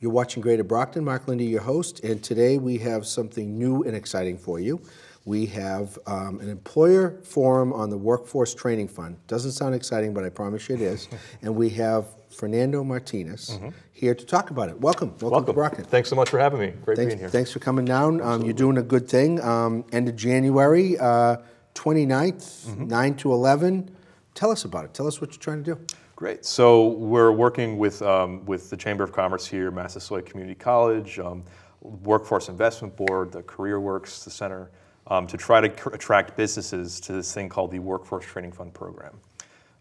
You're watching Greater Brockton. Mark Linde, your host, and today we have something new and exciting for you. We have um, an employer forum on the Workforce Training Fund. Doesn't sound exciting, but I promise you it is. and we have Fernando Martinez mm-hmm. here to talk about it. Welcome. Welcome, Welcome. to Brockton. Thanks so much for having me. Great thanks, being here. Thanks for coming down. Um, you're doing a good thing. Um, end of January, uh, 29th, mm-hmm. 9 to 11. Tell us about it. Tell us what you're trying to do. Great. So we're working with, um, with the Chamber of Commerce here, Massasoit Community College, um, Workforce Investment Board, the CareerWorks, the Center, um, to try to attract businesses to this thing called the Workforce Training Fund program.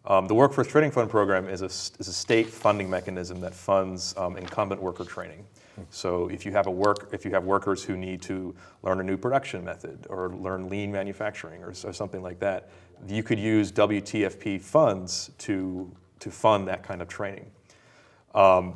Um, the Workforce Training Fund program is a, is a state funding mechanism that funds um, incumbent worker training. So if you have a work, if you have workers who need to learn a new production method or learn lean manufacturing or, or something like that, you could use WTFP funds to to fund that kind of training. Um,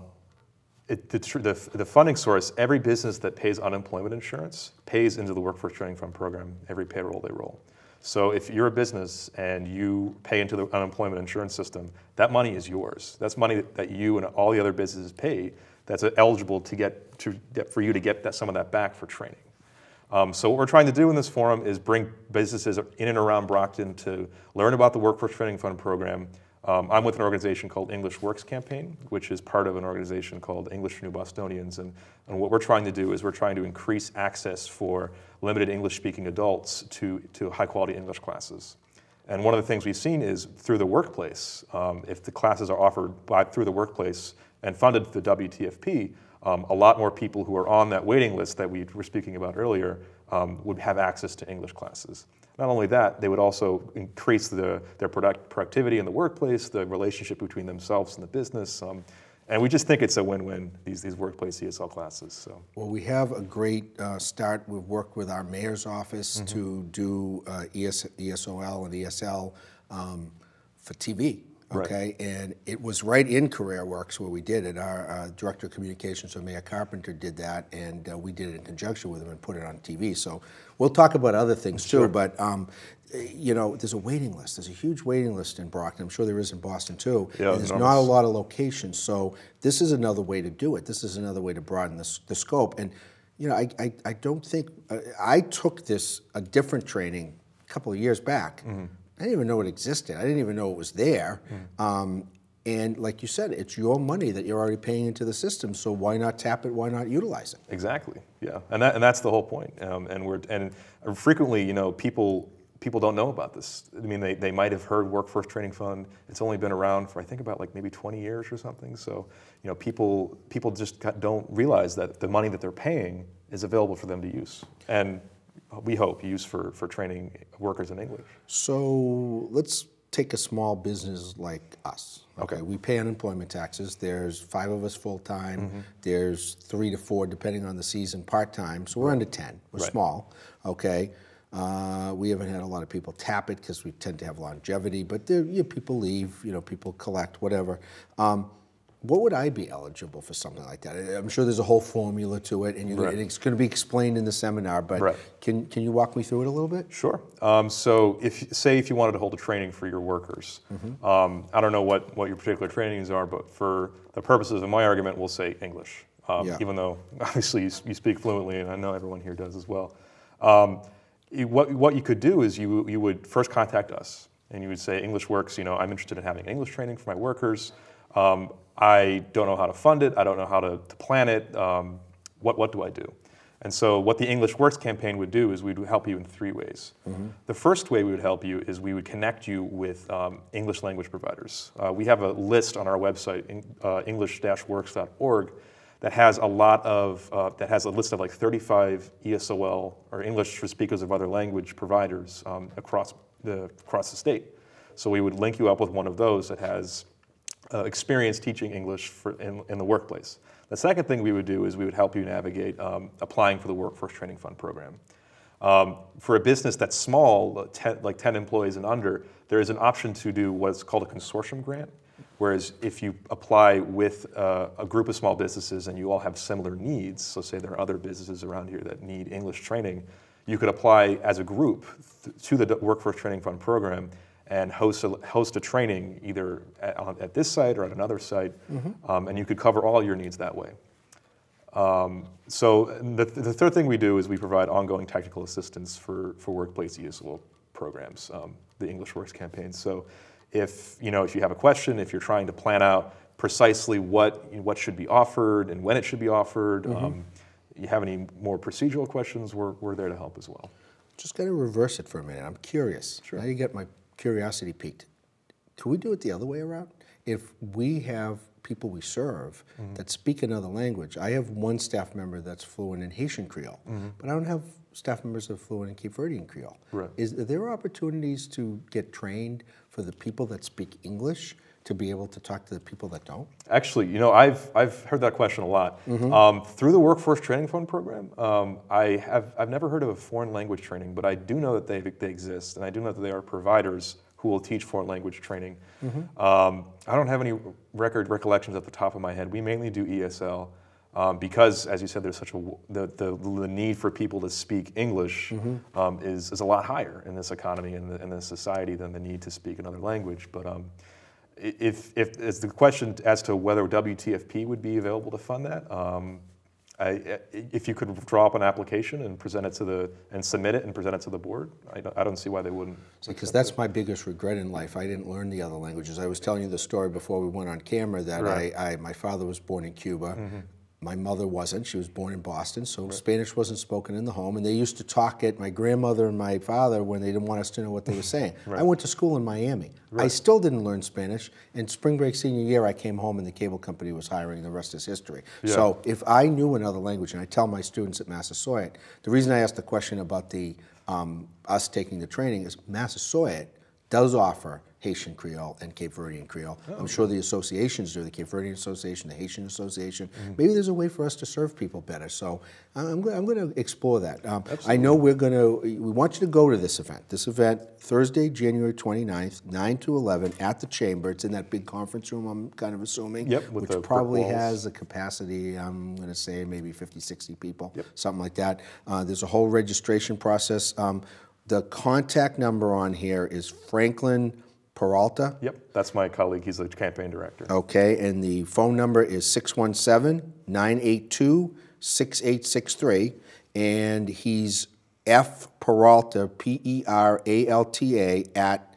it, the, the, the, funding source, every business that pays unemployment insurance pays into the Workforce Training Fund program every payroll they roll. So if you're a business and you pay into the unemployment insurance system, that money is yours. That's money that you and all the other businesses pay that's eligible to get to for you to get that, some of that back for training. Um, so what we're trying to do in this forum is bring businesses in and around Brockton to learn about the Workforce Training Fund program, um, I'm with an organization called English Works Campaign, which is part of an organization called English for New Bostonians. And, and what we're trying to do is we're trying to increase access for limited English speaking adults to, to high quality English classes. And one of the things we've seen is through the workplace, um, if the classes are offered by, through the workplace and funded through the WTFP, um, a lot more people who are on that waiting list that we were speaking about earlier um, would have access to English classes. Not only that, they would also increase the, their product, productivity in the workplace, the relationship between themselves and the business. Um, and we just think it's a win-win, these, these workplace ESL classes. So. Well, we have a great uh, start. We've worked with our mayor's office mm-hmm. to do uh, ES, ESOL and ESL um, for TV okay? Right. And it was right in CareerWorks where we did it. Our uh, director of communications, so Mayor Carpenter, did that, and uh, we did it in conjunction with him and put it on TV. So we'll talk about other things sure. too, but um, you know, there's a waiting list. There's a huge waiting list in Brockton. I'm sure there is in Boston too. Yeah, and there's enormous. not a lot of locations. So this is another way to do it. This is another way to broaden the, the scope. And you know, I, I, I don't think uh, I took this a different training a couple of years back. Mm-hmm I didn't even know it existed. I didn't even know it was there. Mm. Um, and like you said, it's your money that you're already paying into the system. So why not tap it? Why not utilize it? Exactly. Yeah, and that, and that's the whole point. Um, and we're and frequently, you know, people people don't know about this. I mean, they, they might have heard Workforce Training Fund. It's only been around for I think about like maybe 20 years or something. So you know, people people just don't realize that the money that they're paying is available for them to use. And we hope, use for, for training workers in English. So let's take a small business like us. Okay. okay. We pay unemployment taxes. There's five of us full time. Mm-hmm. There's three to four, depending on the season, part time. So we're right. under 10. We're right. small. Okay. Uh, we haven't had a lot of people tap it because we tend to have longevity, but there, you know, people leave, you know, people collect, whatever. Um, what would I be eligible for something like that? I'm sure there's a whole formula to it, and, right. and it's going to be explained in the seminar. But right. can can you walk me through it a little bit? Sure. Um, so, if say if you wanted to hold a training for your workers, mm-hmm. um, I don't know what what your particular trainings are, but for the purposes of my argument, we'll say English. Um, yeah. Even though obviously you, you, speak fluently, and I know everyone here does as well. Um, what what you could do is you you would first contact us, and you would say English Works. You know, I'm interested in having English training for my workers. Um, I don't know how to fund it. I don't know how to, to plan it. Um, what, what do I do? And so, what the English Works campaign would do is we'd help you in three ways. Mm-hmm. The first way we would help you is we would connect you with um, English language providers. Uh, we have a list on our website, in, uh, english-works.org, that has a lot of uh, that has a list of like 35 ESOL or English for speakers of other language providers um, across the across the state. So we would link you up with one of those that has uh, experience teaching English for, in, in, the workplace. The second thing we would do is we would help you navigate um, applying for the Workforce Training Fund program. Um, for a business that's small, uh, ten, like 10 employees and under, there is an option to do what's called a consortium grant. Whereas if you apply with uh, a group of small businesses and you all have similar needs, so say there are other businesses around here that need English training, you could apply as a group to the Workforce Training Fund program and host a, host a training either at, at this site or at another site, mm-hmm. um, and you could cover all your needs that way. Um, so the, the third thing we do is we provide ongoing technical assistance for, for workplace ESOL programs, um, the English Works campaign. So if you know if you have a question, if you're trying to plan out precisely what what should be offered and when it should be offered, mm-hmm. um, you have any more procedural questions, we're, we're there to help as well. Just going to reverse it for a minute. I'm curious. Sure. Now you get my curiosity piqued. Can we do it the other way around? If we have people we serve mm-hmm. that speak another language, I have one staff member that's fluent in Haitian Creole, mm-hmm. but I don't have staff members that are fluent in Cape Verdean Creole. Right. Is there opportunities to get trained for the people that speak English to be able to talk to the people that don't? Actually, you know, I've, I've heard that question a lot. Mm-hmm. Um, through the Workforce Training Fund program, um, I have, I've never heard of a foreign language training, but I do know that they, they exist, and I do know that they are providers who will teach foreign language training. Mm-hmm. Um, I don't have any record recollections at the top of my head. We mainly do ESL. Um, because, as you said, there's such a the, the, the need for people to speak English mm-hmm. um, is, is a lot higher in this economy and in this society than the need to speak another language. But um, if, if it's the question as to whether WTFP would be available to fund that, um, I, if you could draw up an application and present it to the and submit it and present it to the board, I don't, I don't see why they wouldn't. Because that's it. my biggest regret in life. I didn't learn the other languages. I was telling you the story before we went on camera that right. I, I, my father was born in Cuba. Mm-hmm. My mother wasn't. She was born in Boston, so right. Spanish wasn't spoken in the home. And they used to talk it, my grandmother and my father when they didn't want us to know what they were saying. right. I went to school in Miami. Right. I still didn't learn Spanish. In spring break senior year, I came home and the cable company was hiring. The rest is history. Yeah. So if I knew another language, and I tell my students at Massasoit, the reason I asked the question about the um, us taking the training is Massasoit does offer Haitian Creole and Cape Verdean Creole. Oh, I'm sure the associations do, the Cape Verdean Association, the Haitian Association. Mm-hmm. Maybe there's a way for us to serve people better. So I'm, I'm going to explore that. Um, I know we're going to, we want you to go to this event. This event, Thursday, January 29th, 9 to 11 at the Chamber. It's in that big conference room, I'm kind of assuming, yep, which probably has a capacity, I'm going to say maybe 50, 60 people, yep. something like that. Uh, there's a whole registration process. Um, the contact number on here is Franklin Peralta. Yep, that's my colleague. He's the campaign director. Okay, and the phone number is 617 982 6863. And he's F Peralta, P E R A L T A, at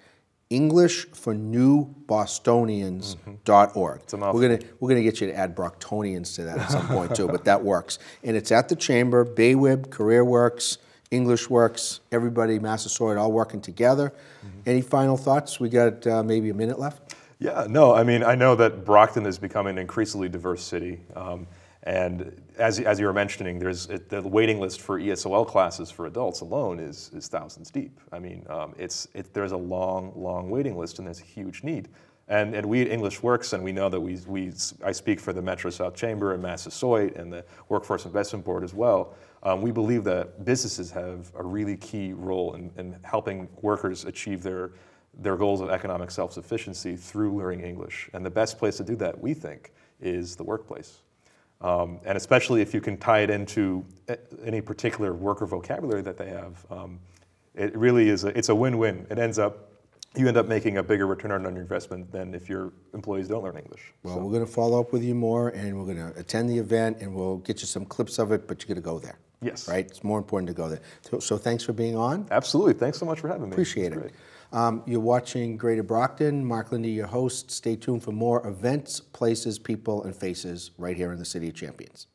EnglishForNewBostonians.org. Mm-hmm. We're gonna we're gonna get you to add Brocktonians to that at some point too, but that works. And it's at the chamber, BayWib, CareerWorks, English Works, everybody, Massasoit, all working together. Mm-hmm. Any final thoughts? We got uh, maybe a minute left. Yeah, no, I mean, I know that Brockton is becoming an increasingly diverse city. Um, and as, as you were mentioning, there's it, the waiting list for ESOL classes for adults alone is, is thousands deep. I mean, um, it's, it, there's a long, long waiting list, and there's a huge need. And, at English Works, and we know that we, we, I speak for the Metro South Chamber and Massasoit and the Workforce Investment Board as well. Um, we believe that businesses have a really key role in, in helping workers achieve their, their goals of economic self-sufficiency through learning English. And the best place to do that, we think, is the workplace. Um, and especially if you can tie it into any particular worker vocabulary that they have, um, it really is a, it's a win-win. It ends up you end up making a bigger return on your investment than if your employees don't learn English. Well, so. we're going to follow up with you more, and we're going to attend the event, and we'll get you some clips of it, but you're going to go there. Yes. Right? It's more important to go there. So, so thanks for being on. Absolutely. Thanks so much for having me. Appreciate it. Um, you're watching Greater Brockton. Mark Linde, your host. Stay tuned for more events, places, people, and faces right here in the City of Champions.